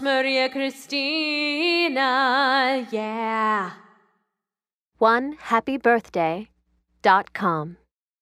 Maria Christina, yeah. One happy birthday dot com.